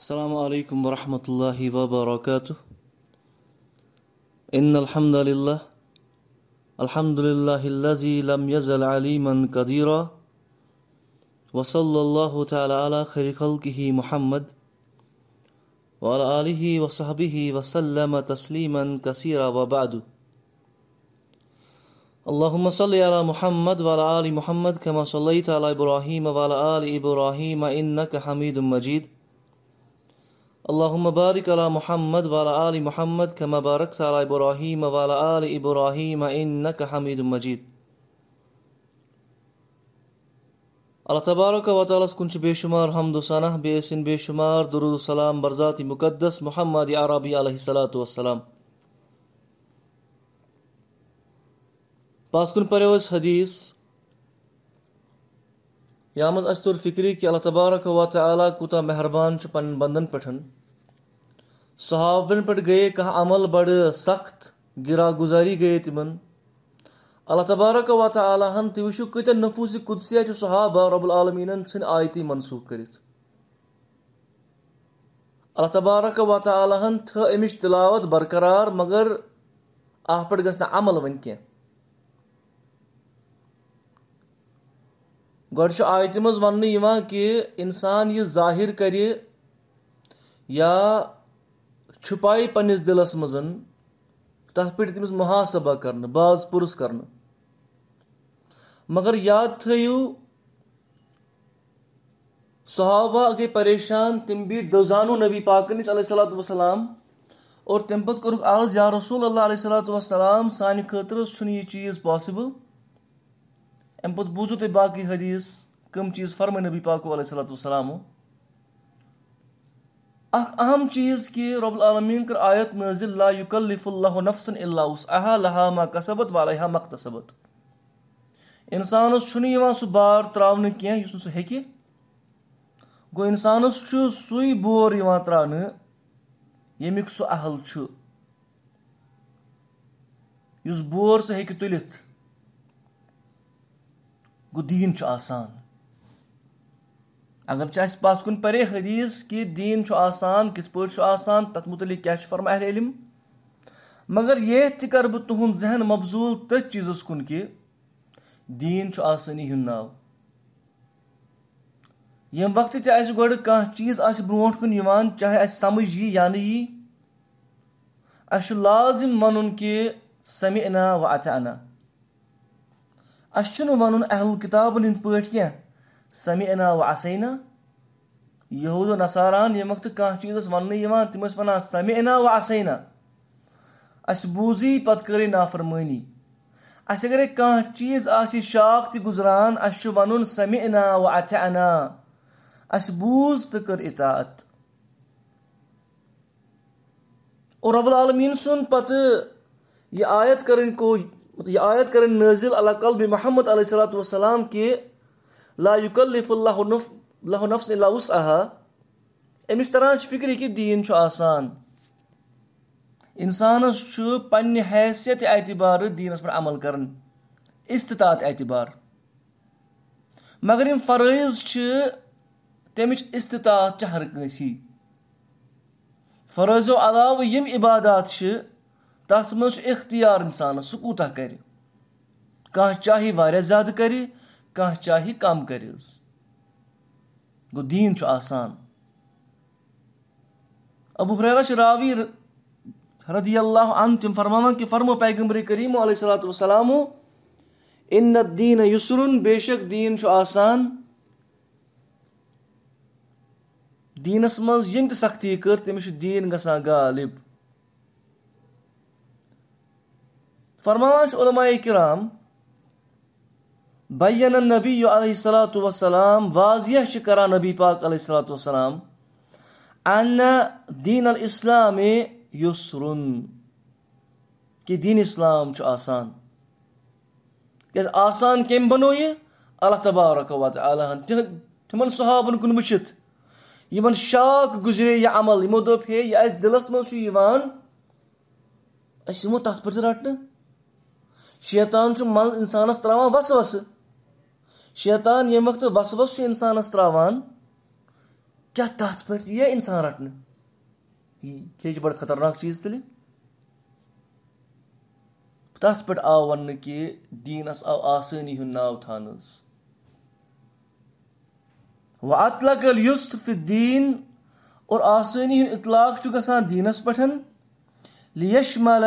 السلام عليكم ورحمة الله وبركاته. إن الحمد لله الحمد لله الذي لم يزل عليما قديرا وصلى الله تعالى على خير خلقه محمد وعلى آله وصحبه وسلم تسليما كثيرا وبعد. اللهم صل على محمد وعلى آل محمد كما صليت على إبراهيم وعلى آل إبراهيم إنك حميد مجيد. اللهم بارك على محمد وعلى آل محمد كما باركت على إبراهيم وعلى آل إبراهيم إنك حميد مجيد Allah Tebaraka ve Teala'sı kunçu beşumar hamdü sanah beyesin beşumar durud salam barzati mukaddes Muhammedi Arabi aleyhissalatu vesselam. Baskun parevaz hadis Yamaz astur fikri ki Allah Tebaraka ve Teala kuta mehriban çu pan bandan pathan. صحابن پٹ گئے کہ عمل بڑ سخت، گرا گزاری گئے تمن۔ اللہ تبارک و تعالیٰ ہن تہ وچھو کتن نفوس قدسیہ چھ صحابہ رب العالمین سن آیتی منسوخ کرت۔ اللہ تبارک و تعالیٰ ہن تھ امچ تلاوت برقرار مگر اتھ پہ گھس عمل ون کی گۄڈٕ چھُ آیتہِ منٛز وننہٕ یِوان کہِ اِنسان یہِ ظٲہِر کرِ یا چھُپایہِ پننِس دِلس منٛز، تتھ پٮ۪ٹھ تٔمِس محاسبہ کرنہٕ، باز پُرس کرنہٕ۔ مگر یاد تھٲیِو، صحابہ گٔے پریشان، تِم بیٖٹھۍ دٔزانو نبی پاکن علیہ صلاتُ وسلام اور تمہِ پتہٕ کوٚرُکھ عرض، یا رسول اللہ علیہ صلاتُ وسلام سانہِ خٲطرٕ چھُنہٕ یہِ چیٖز پاسِبٕل امہِ پتہٕ بوٗزِو تُہۍ باقٕے حدیٖث، کٕم چیٖز فرمٲے نبی پاکو علیہ صلاتُ وسلامو اکھ اہم چیٖز کہِ رۄب العالمیٖن کٔر آیت نٲزِل لا یُکلف اللہ نفسن اللہ احا لہا ما کسبت والحا مختصبت اِنسانس چھُنہٕ یِوان سُہ بار ترٛاونہٕ کینٛہہ یُس نہٕ سُہ ہیٚکہِ گوٚو اِنسانس چھُ سُے بور یِوان ترٛاونہٕ ییٚمیُک سُہ اہل چھُ یُس بور سُہ ہیٚکہِ تُلِتھ گوٚو دیٖن چھُ آسان۔ اگر چھِ اَسہِ پَتھ کُن پَرے حدیٖث کہِ دیٖن چھُ آسان کِتھ پٲٹھۍ چھُ آسان تَتھ مُتعلِق کیٛاہ چھُ فرما اہل علم؟ مگر ییٚتھۍ تہِ کَرٕ بہٕ تُہُنٛد ذہن مبضوٗل تٔتھۍ چیٖزَس کُن کہِ دیٖن چھُ آسٲنی ہُنٛد ناو۔ ییٚمہِ وقتہٕ تہِ اَسہِ گۄڈٕ کانٛہہ چیٖز آسہِ برونٛٹھ کُن یِوان چاہے اَسہِ سَمٕجھ یی یا نہٕ یی اَسہِ چھُ لازِم وَنُن کہِ سَمہِ و اَتھِ اَنا اَسہِ چھُنہٕ وَنُن اہل کِتابَن ہٕنٛدۍ پٲٹھۍ کینٛہہ سَمہِ اِنا و اَسینا یہوٗد و نَساران ییٚمہِ وقتہٕ کانٛہہ چیٖز ٲس وَننہٕ یِوان تِم ٲسۍ وَنان سَمہِ اِنا و اَسینا اَسہِ بوٗزٕے پَتہٕ کٔرٕے نافرمٲنی اَسہِ اگرے کانٛہہ چیٖز آسہِ شاخ تہِ گُزران اَسہِ چھُ وَنُن سَمہِ اِنا و اَتھِ اَنا اَسہِ بوٗز تہٕ کٔر اور رۄب العالمیٖن سُنٛد پَتہٕ یہِ آیت کَرٕنۍ کو، یہِ آیت کَرٕنۍ نٲزِل اللہ کلبِ محمد علیہ صلاتُ وسلام کہِ لا یُکلف اللہ اللہ نفس اللہ وُس احا أمِس تران چھِ فِکرِ کہِ دیٖن آسان. اِنسانَس چھُ پنٛنہِ حیثیت اعتبارٕ دیٖنَس پٮ۪ٹھ عمل کَران اِستِطاعت اعتبار. مگر یِم فرٲیض چھِ تَمِچ اِستِطاعت چھِ ہر کٲنٛسی فرٲضو علاوٕ یِم عبادات چھِ تَتھ منٛز اختیار اِنسانَس سُہ کوٗتاہ کَرِ کانٛہہ چاہے واریاہ زیادٕ کانٛہہ چاہے کَم کَرِ حظ گوٚو دیٖن چھُ آسان۔ ابوٗ ہُریرا چھِ راوی ردی اللہ ان تِم فرماوان کہِ فرمو پیغمبر کریٖمو علیہ صلاتُ وسلامو اِنت دیٖن یُسرُن، بے شک دیٖن چھُ آسان۔ دیٖنَس منٛز ییٚمۍ تہِ سختی کٔر تٔمِس چھُ دیٖن گژھان غالِب۔ فرماوان چھُ علماء کِرام بین نبی علیہ صلاتُ وسلام واضح کران نبی پاک علیہ صلاتُ وسلام انہ دیٖن الاسلام یُسرُن کہِ دیٖن اسلام آسان. کیازِ آسان کٔمۍ بنو یہِ؟ اللہ تبارک وت علیٰ ہن. تِمن صحابن کُن وٕچھِتھ یِمن شاک گُزرے یہِ عمل، یِمو دوٚپ ہے یہِ اَسہِ دِلس منٛز چھُ یِوان. أسۍ تتھ پٮ۪ٹھ تہِ شیطان چھُ منٛزٕ اِنسانَس ترٛاوان وَسہٕ شیطان ییٚمہِ وقتہٕ وَسہٕ وَسہٕ چھُ اِنسانَس ترٛاوان کیا تات پہ یہ انسان رٹن یہ بڑا خطرناک چیز تیل تت پہ آو ون کہ دینس آو آسانی ہند ناو تھان و اطلق اليسر فی الدین اور آسانی ہند اطلاق گژھان دینس پہ لیشمل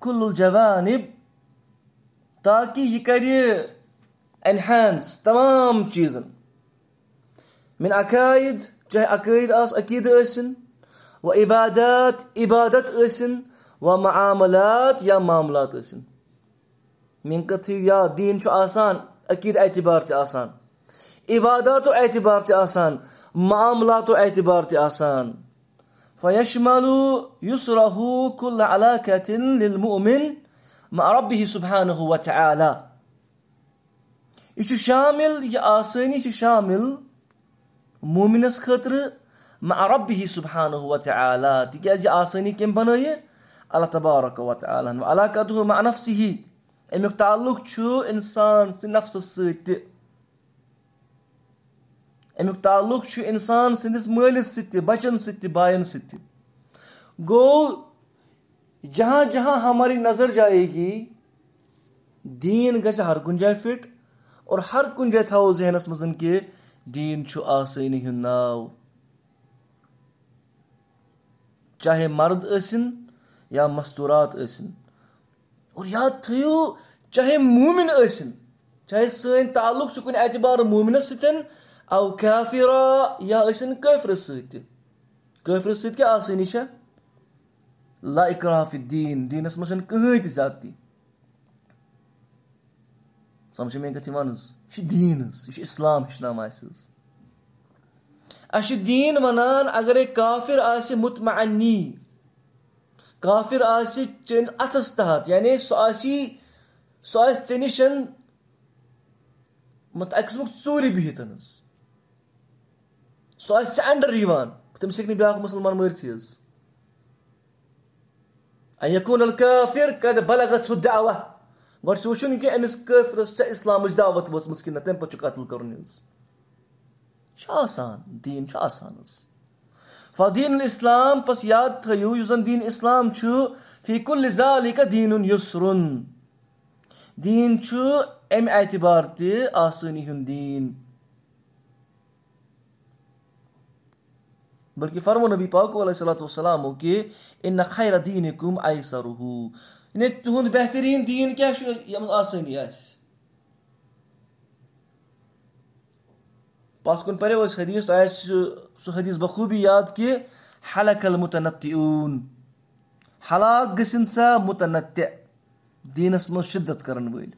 کل الجوانب، تاکہ یہ کر انہینس تمام چیزن من عقائد چاہے عقائد آس عقید ٲسِن و عبادات عبادت ٲسِن و معاملات معاملات ٲسِن من کتھٕ یا دین چھُ آسان عقید اعتبار تہِ آسان. عباداتو اعتبار تہِ آسان معاملاتو اعتبار تہِ آسان. فيشمل يسره كل علاقة للمؤمن مع ربه سبحانه وتعالى. یہ شامل، یہ آسانی شامل مومنس خطر مع ربه سبحانه وتعالى، تکیاز یہ آسانی کم بنائے اللہ تبارک و تعالی و علاقته مع نفسه، امیک تعلق چھو انسان سے نفس ست امیک تعلق چھو انسان سندس مالس ست بچن ست بائن ست گو جہاں جہاں ہماری نظر جائے گی، دین گھر ہر کن جائے فٹ۔ اور ہر کن جائے تھا ذہنس مزن کہ دین چھو آسانی ہند ناو۔ چاہے مرد اسن یا مستورات اسن اور یاد تھیو، چاہے مومن اسن چاہے سن تعلق کن اعتبار مومنس ستن او کافرا یا ٲسِن اسن کافر ست کافر ست کیا آسانی چھے لا اکراہ فی الدین، دینس مجھن کہیں تی زیادتی Samışım yengeç imanız. Şu dininiz. şu İslam, şu namaysız. Aşı din vanan agar kafir asi mutmaanni. Kafir asi çeniz atas tahat. Yani su asi su asi çenişin متأكسمك ژوٗرِ بِہِتھ حظ سُہ آسہِ سٮ۪نڈَر یِوان تٔمِس ہیٚکہِ نہٕ بیٛاکھ مُسلمان مٲرتھٕے حظ یقوٗن الکافر قد بلغت ہُہ دعوہ گۄڈٕ چھُ وٕچھُن کہِ أمِس کٲفرَس چھےٚ اِسلامٕچ دعوت وٲژمٕژ کِنہٕ نہ تَمہِ پَتہٕ چھُ قتل کَرُن حظ چھُ آسان دیٖن چھُ آسان حظ فدیٖن الاسلام پَس یاد تھٲیِو یُس زَن دیٖن اِسلام چھُ فی کُل ذالِکہ دیٖنُن یُسرُن دیٖن چھُ اَمہِ اعتبار تہِ آسٲنی ہُنٛد دیٖن بلکہ فرمو نبی پاک علیہ صلاۃ والسلام کہ ان خیر دین کم آئی سرہ یعنی تہد بہترین دین کیا یم آسانی آس پتھ کن پریو اس حدیث تو آس سو حدیث بخوبی یاد کہ حلق المتنتعون ہلاک گسن سا متنتع دینس من شدت کرن ول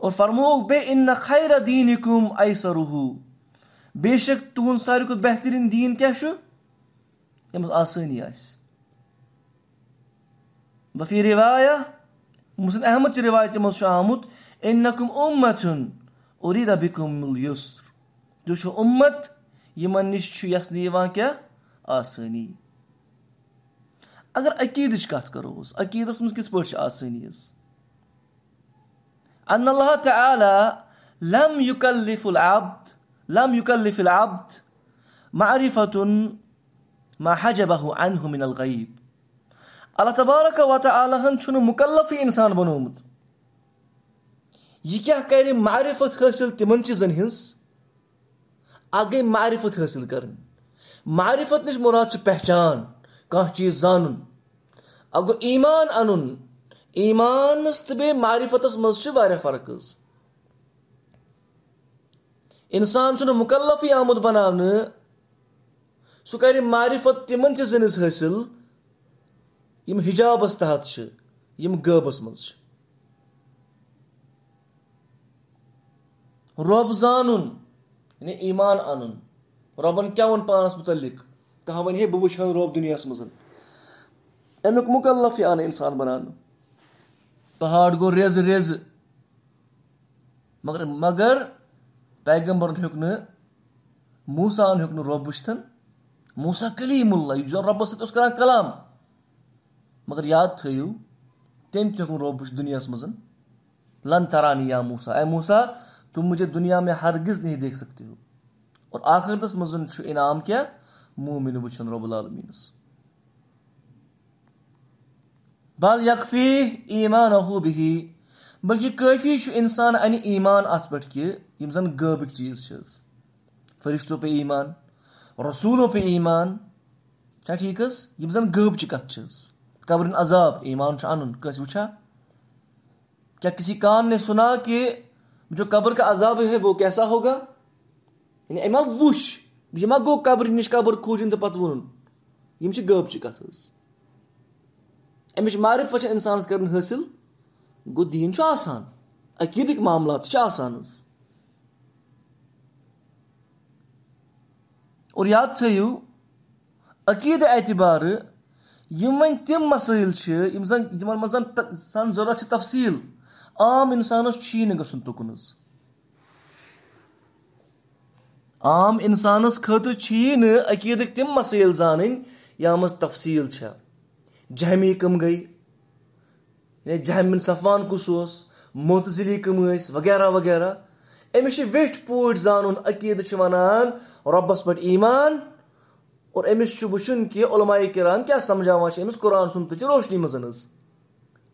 اور فرموک بے ان خیر دینکم ایسرہ بے شک تہد ساروی کھت بہترین دین کیا یم آسانی آس وفي رواية مسلم أحمد rivayeti Musa Ahmud إنكم أمة أريد بكم اليسر جو أمة يمن نش شو يسني يوان كيا آسانی اگر عقیدٕچ کتھ کرو أس عقیدس منٛز کِتھ پٲٹھۍ چھِ ان الله تعالى لم يكلف العبد لم يكلف العبد معرفة ما حجبه عنه من الغيب اللہ تبارک و تعالی ہن چھن مکلف انسان بنومت۔ یہ کیا کرے معرفت حاصل تمن چیزن ہنس؟ آگے معرفت حاصل کرن۔ معرفت نش مراد پہچان، کانٛہہ چیز زانن۔ اگو ایمان انن ایمانس تہٕ بیٚیہِ معرفتس منٛز چھِ واریاہ فرق حظ انسان چھُنہٕ مُکلفٕے آمُت بناونہٕ سُہ کرِ معرفت تِمن چیٖزن ہٕنٛز حٲصِل یِم حِجابس تحت چھِ، یِم غٲبس منٛز چھِ۔ رۄب زانُن یعنی ایمان انُن۔ رۄبن کیاہ ووٚن پانس مُتعلق؟ کانٛہہ وَنہِ ہے، بہٕ وٕچھ ہا رۄب دُنیاہس منٛز۔ امیُک مُکلف آو نہٕ انسان بناونہٕ پہاڑ گوٚو ریزٕ ریزٕ۔ مگر مگر پیغمبرن ہیوٚک نہٕ موساہن ہیوٚک نہٕ رۄب وٕچھتھن۔ موسا کلیٖم اللہ، یُس زن رۄبس سۭتۍ اوس کران کلام۔ مگر یاد تھٲیِو تٔمۍ تہِ ہیوٚک نہٕ رۄب لن ترانی یا موسا اے موسا تم مجھے دنیا میں ہرگز نہیں دیکھ سکتے ہو۔ اور آخرتس مزن انعام کیا؟ مومن وچھن رب العالمینس۔ بل یکفی ایمان اہو بہی، بلکہ کافی انسان ان ایمان ات پہ یم زن غابک چیز چھ فرشتوں پہ ایمان رسولوں پہ ایمان کیا ٹھیک حس یم زن غٲبچہِ کتھ چھس قبرن عذاب، ایمان چھ انن کس وچھا؟ کیا کسی کان نے سنا کہ جو قبر کا عذاب ہے وہ کیسا ہوگا؟ یعنی اما وش یہ ما گو قبر نش قبر کھوجن تو پتہ ون یم چھ غٲبچہِ کتھ حظ امچ معرفت انسانس کرن حٲصل گو دین چھ آسان۔ عقیدک معاملات چھ آسان حظ اور یاد تھیو عقید اعتبار یم ون تم مسائل یم زن یمن مزن سان ضرورت تفصیل عام انسانس چھی نہ گژھن تکن حظ عام انسانس خاطر چھی نہ عقیدک تم مسائل زانن یا مز تفصیل چھ جہمی کم گئی یعنی جہم بن صفوان کس اس متزلی کم اس وغیرہ وغیرہ امس ویٹ پوٹ زان عقید ونان ربس پہ ایمان اور امس وچن کہ علماء کرام کیا سمجھاوان امس قرآن سن تچ روشنی مزن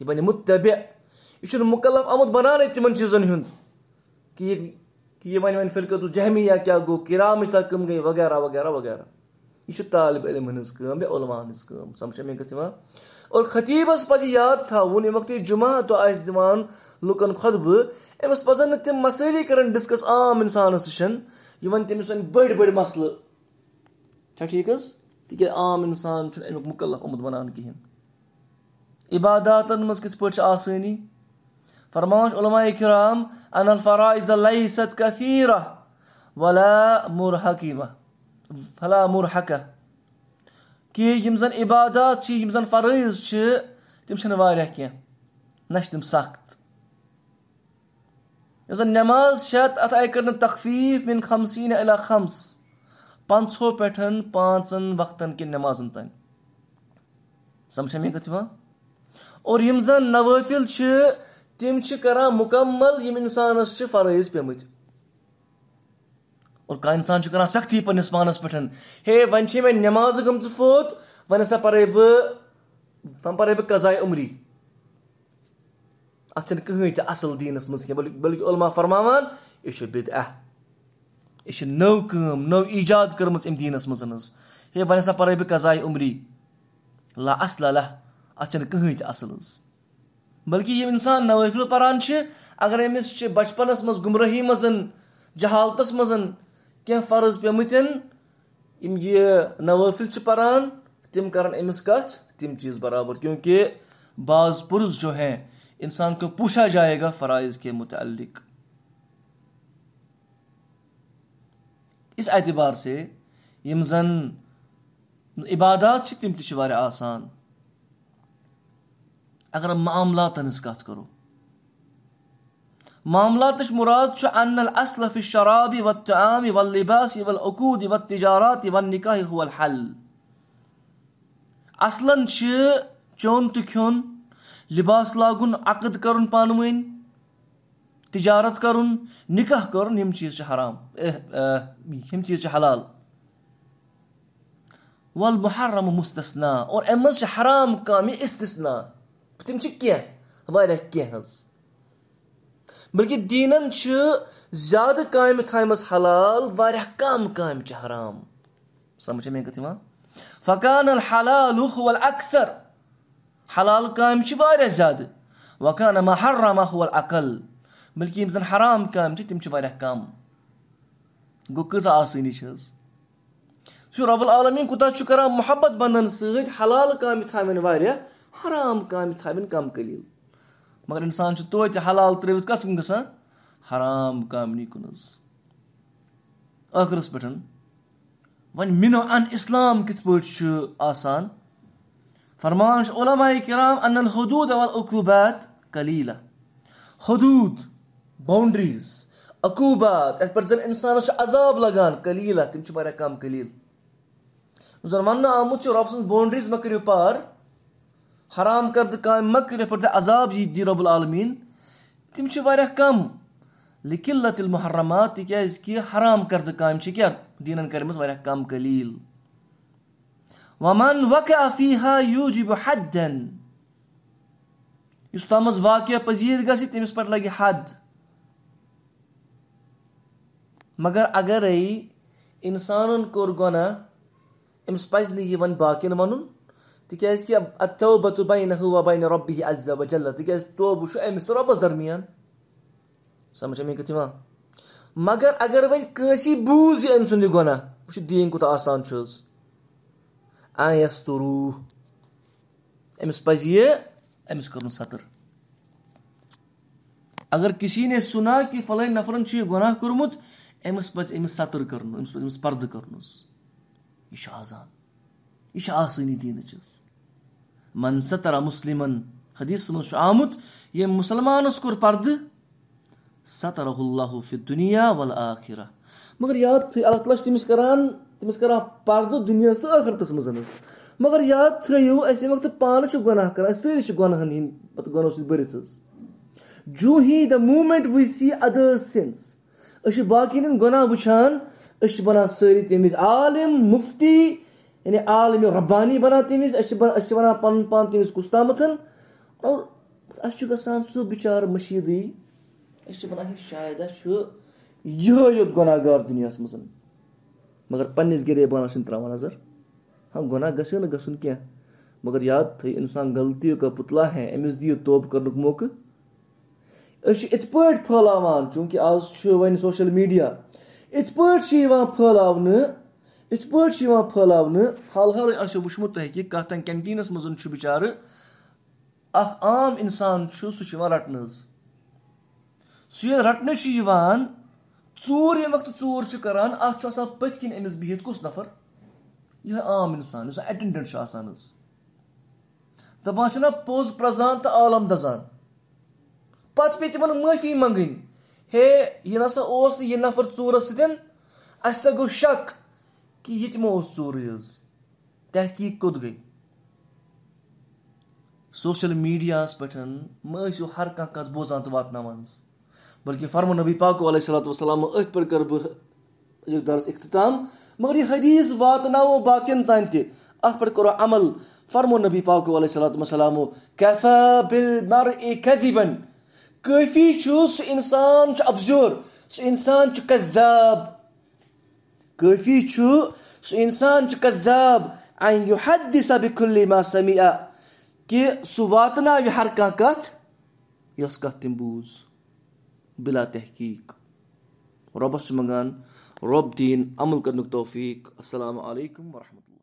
یہ بنہ متبع۔ یہ مکلف آمت بنانے تمن چیزن ہند کہ یہ ون ون فرقت الجہمی یا کیا گو کرام تک کم گئی وغیرہ وغیرہ وغیرہ۔ یہ طالب علم ہز علما ہز سمجھ میں کت اور خطیبس پہ یاد تھاون یم وقت جمعہ تو آس دان لکن خطبہ امس پزن تم مسئلے کرن ڈسکس عام انسانس سشن یہ تمس ون بڑ بڑ مسئلہ۔ چھا ٹھیٖک حظ تِکیٛازِ عام اِنسان چھُنہٕ اَمیُک مُکلف آمُت بَنان کِہیٖنۍ عباداتَن منٛز کِتھ پٲٹھۍ چھِ آسٲنی فرماش علماء کرام أن الفرائض لیست کثیرہ ولا مرحقیمہ فلا مرحقہ کہِ یِم زَن عبادات چھِ یِم زَن فرٲیض چھِ تِم چھِنہٕ واریاہ کینٛہہ نہ چھِ تِم سخت. یۄس زَن نٮ۪ماز چھےٚ اَتھ آیہِ کٔر نہٕ تخفیٖف مِن خمسیٖن الا خمس. پانچو پٹھن پانچن وقتن کن نمازن تین سمجھا میں کتوا اور یم زن نوافل چھ تم چھ کران مکمل، یم انسانس چھ فرائض پیمت اور کانٛہہ انسان چھُ کران سختی پننس پانس پٮ۪ٹھ ہے وۄنۍ چھے مےٚ نٮ۪ماز گٔمژٕ فوت وۄنۍ ہسا پرے بہٕ وۄنۍ پرے بہٕ قزاے عمری۔ اتھ چھنہٕ کٕہٕنۍ تہِ اصل دیٖنس منٛز کینٛہہ بلکہِ بلکہِ علما فرماوان یہِ چھُ بدعہ۔ یہِ چھِ نٔو کٲم نٔو ایجاد کٔرمٕژ أمۍ دیٖنس منٛز حظ ہے وۄنۍ ہسا پرے بہٕ قزاے عمری لا اصل اللہ اتھ چھنہٕ کٕہٕنۍ تہِ اصل حظ بلکہِ یِم انسان نوٲفِل پران چھِ اگر أمِس چھِ بچپنس منٛز گُمرٲہی منٛز جہالتس منٛز کی فرض پیمتن یہ نوافل پران تم کران امس کت تم چیز برابر کیونکہ بعض پرز جو ہیں انسان کو پوچھا جائے گا فرائض کے متعلق اس اعتبار سے یم زن عبادات تم تہ آسان۔ اگر معاملات کت کرو۔ معاملات مراد ان الاصل في الشراب والطعام واللباس والعقود والتجارات والنكاح هو الحل۔ اصلا چون تو کھیون لباس لاگن عقد کرن پانوین تجارت کرن نکاح کرن یم چیز حرام. یم چیز حلال. والمحرم مستثنا اور امز حرام کام استثنا تم کی واریاہ کینٛہہ حظ بلکہ دینن زیادہ کامہ تھائمس حلال واریاہ کام حرام. سمجھ میں کت فکان الحلال هو الاکثر. حلال کام واریاہ زیادہ وکان محرم هو الاقل. بلکہ یم زن حرام کام تم واریاہ کم گو کزا آسانی چھز سو رب العالمین کوتا چھ کران محبت بندن سۭتۍ حلال کامہِ تھاوٕنۍ واریاہ حرام کامہِ تھاوٕنۍ کم قلیل مگر انسان توتہِ حلال ترٛٲوِتھ کَتھ کُن گژھان حرام کامنی کُن حظ ٲخرس پٮ۪ٹھ وۄنۍ مِنو ان اسلام کِتھ پٲٹھۍ چھُ آسان فرمان چھُ علماء کرام ان الحدود والعقوبات قلیلہ حدود باونڈریز عقوبات. یتھ پٮ۪ٹھ زن انسانس چھُ عذاب لگان. قلیلہ تِم چھِ واریاہ کم قلیل. زن وننہٕ آمُت چھُ رۄب سٕنٛز باونڈریز مہ کٔرِو پار. حرام کردٕ کامہِ مہ کٔرِو پٮ۪ٹھ عذاب یی دی رۄب العالمیٖن. تِم چھِ واریاہ کم لِکِلت المحرمات. تِکیازِ کہِ حرام کردٕ کامہِ چھِ کیٛاہ دیٖنن کٔرمٕژ واریاہ کم قلیٖل. ومن وقع فیٖہا یوٗجِب حدن یُس تتھ منٛز واقعہ پذیٖر گژھِ تٔمِس پٮ۪ٹھ لگہِ حد. مگر اگرے انسانن کوٚر گۄناہ أمِس پزِ نہٕ یہِ وۄنۍ باقین ونُن تِکیازِ کہِ اتو بین بین رۄبی عزا وجل تِکیازِ توبہٕ چھُ أمِس تہٕ رۄبس درمیان۔ سمجھ مےٚ کتھ مگر اگر وۄنۍ کٲنٛسی بوٗز یہِ أمۍ سُنٛد یہِ گۄناہ وٕچھو دیٖن آسان چھُ آیس تو روٗح أمِس پزِ یہِ أمِس کٔرٕن ستٕر اگر کسی نے سُنا کہِ فلٲنۍ نفرن چھُ یہِ گۄناہ أمِس پزِ أمِس ستٕر کرُن أمِس پزِ أمِس پردٕ کرُن یہِ چھُ آزان۔ یہِ چھِ آسٲنی دیٖنٕچ حظ۔ من سترا مُسلِمن حدیٖثس منٛز چھُ آمُت ییٚمۍ مُسلمانس کوٚر پردٕ ستر اللہ فِ دُنیا ول آخرہ مگر یاد تھٲیِو اللہ تعالیٰ چھُ تٔمِس کران تٔمِس کران پردٕ دُنیاہس تہٕ ٲخرتس منٛز حظ۔ مگر یاد تھٲیِو أسۍ ییٚمہِ وقتہٕ پانہٕ چھِ گۄناہ کران أسۍ سٲری چھِ گۄنہن ہِنٛدۍ پتہٕ گۄنہو سۭتۍ بٔرِتھ حظ۔ جوٗہی د موٗمینٹ وی سی ادٲرٕس سِنس باقین ہٕنٛدۍ گۄناہ وٕچھان أسۍ چھِ بَنان سٲری تَمہِ وِزِ عالِم مُفتی یعنی عالمِ رۄبانی بَنان تَمہِ وِزِ أسۍ چھِ پان تَمہِ وِزِ کُس اور اَسہِ چھُ گژھان سُہ بِچارٕ مٔشیٖدٕے أسۍ شاید یوت گۄناہ گار دُنیاہَس منٛز مگر پنٕنِس گرے بانَس چھِنہٕ نظر ہاں گۄناہ گژھِ نہٕ گژھُن مگر یاد تھٲیِو اِنسان غلطیو کا پُتلا ہے أمِس دِیِو توبہٕ کَرنُک موقعہٕ أسۍ چھِ یِتھ پٲٹھۍ پھٲلاوان چوٗنٛکہِ آز چھُ وۄنۍ سوشَل میٖڈیا یِتھ پٲٹھۍ چھِ یِوان پھٲلاونہٕ یِتھ پٲٹھۍ چھِ یِوان پھٲلاونہٕ حال حالٕے آسیو وٕچھمُت تۄہہِ کہِ کَتھ تام کٮ۪نٹیٖنَس منٛز چھُ بِچارٕ اَکھ عام اِنسان چھُ سُہ چھُ یِوان رَٹنہٕ حظ سُہ ییٚلہِ رَٹنہٕ چھُ یِوان ژوٗر ییٚمہِ وقتہٕ ژوٗر چھُ کَران اَکھ چھُ آسان پٔتھۍ کِنۍ أمِس بِہِتھ کُس نفر یِہوے عام اِنسان یُس اٮ۪ٹٮ۪نڈٮ۪نٛٹ چھُ آسان حظ دَپان چھِنہ پوٚز پرٛزان تہٕ عالم دَزان پَتہٕ پیٚیہِ تِمن معٲفی منٛگٕنۍ۔ ہے، یہِ نسا اوس نہٕ یہِ نفر ژوٗرَس سۭتۍ اَسہِ سا گوٚو شک کہِ یہِ تہِ مہ اوس ژوٗرٕے حظ۔ تحقیٖق کوٚت گٔے؟ سوشَل میٖڈیاہَس پٮ۪ٹھ مہ ٲسِو ہر کانٛہہ کَتھ بوزان تہٕ واتناوان۔ حظ بٔلکہِ فرمو نبی پاکو علیہ صلاتُ وسلام أتھۍ پٮ۪ٹھ کَرٕ بہٕ أزیُک دَرس اختِتام، مگر یہِ حدیٖث واتناوو باقٕیَن تانۍ تہِ۔ اَتھ پٮ۪ٹھ کوٚرو عمل۔ فرمو نبی پاکو علیہ صلاتُ وسلامو کیفا بِل مر اے قدیٖبن کٲفی چھُ، سُہ اِنسان چھُ اَبزور، سُہ اِنسان چھُ قداب کٲفی چھُ، سُہ اِنسان چھُ قداب اَنہِ یہِ حد سبِکھُلی ما سمیا کہِ سُہ واتناوِ ہر کانٛہہ کَتھ، یۄس کَتھ تٔمۍ بوٗز. بِلا تحقیٖق. رۄبَس چھُ منٛگان رۄب دیٖن، عمل کَرنُک توفیٖق. اَسَلامُ علیکُم ورحمتہ اللہ